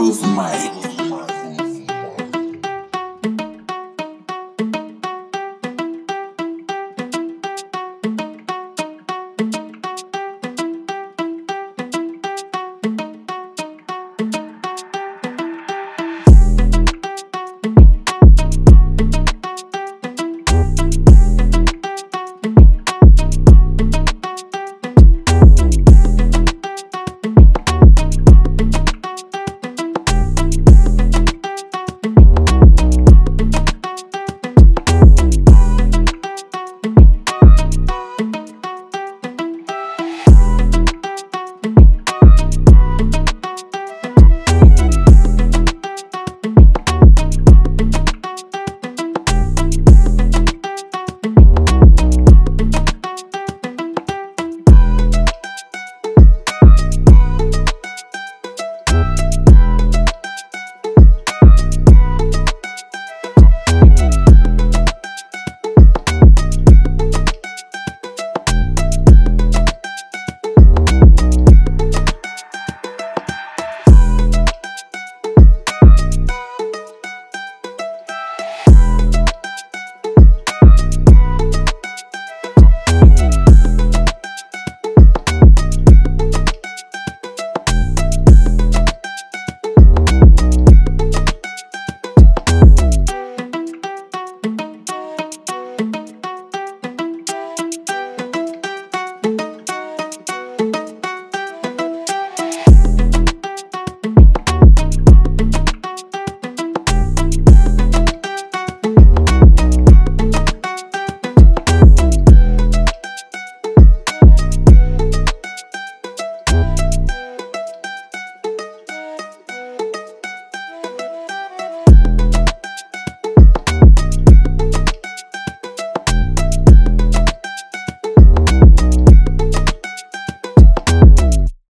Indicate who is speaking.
Speaker 1: improve mine.